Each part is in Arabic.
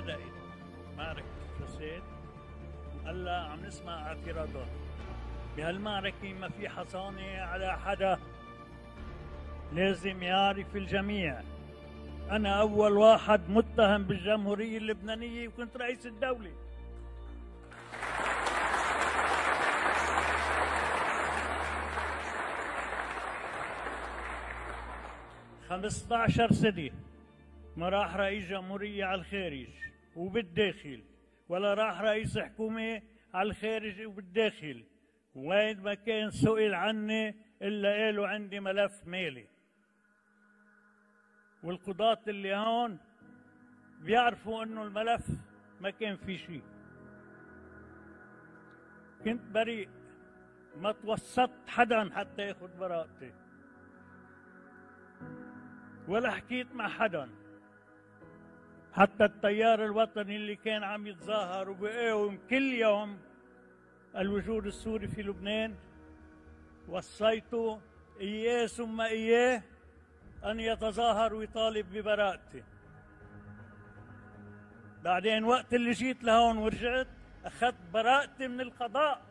بدأت معركة الفساد هلا عم نسمع اعتراضات بهالمعركة ما في حصانة على حدا. لازم يعرف الجميع. أنا أول واحد متهم بالجمهورية اللبنانية وكنت رئيس الدولة. 15 سنة. ما راح رئيس جمهورية على الخارج وبالداخل ولا راح رئيس حكومة على الخارج وبالداخل. وين ما كان سئل عني إلا قالوا عندي ملف مالي. والقضاة اللي هون بيعرفوا إنه الملف ما كان في شيء كنت بريء ما توسطت حدا حتى ياخذ براءتي. ولا حكيت مع حدا. حتى التيار الوطني اللي كان عم يتظاهر وبيقاوم كل يوم الوجود السوري في لبنان وصيته إياه ثم إياه أن يتظاهر ويطالب ببراءتي. بعدين وقت اللي جيت لهون ورجعت أخذت براءتي من القضاء.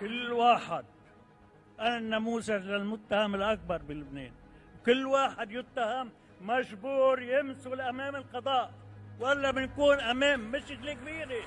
كل واحد أنا النموذج للمتهم الأكبر بلبنان. كل واحد يتهم مجبور يمثل أمام القضاء ولا بنكون أمام مشكلة كبيرة.